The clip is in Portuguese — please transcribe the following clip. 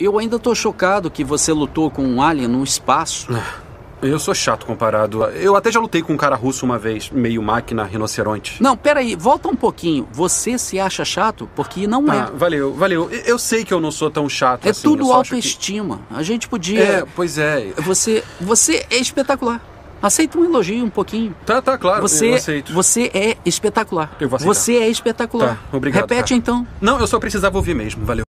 eu ainda tô chocado que você lutou com um alien no espaço. É, eu sou chato comparado. Eu até já lutei com um cara russo uma vez, meio máquina, rinoceronte. Não, peraí, volta um pouquinho. Você se acha chato? Porque não Ah, é. valeu, valeu. Eu sei que eu não sou tão chato É assim. É tudo autoestima. que- autoestima. A gente podia. É, pois é. Você, você é espetacular. Aceita um elogio um pouquinho. Tá, tá, claro. Você, eu aceito. você é espetacular. Eu vou aceitar. Você é espetacular. Tá, obrigado, Repete tá. então. Não, eu só precisava ouvir mesmo. Valeu.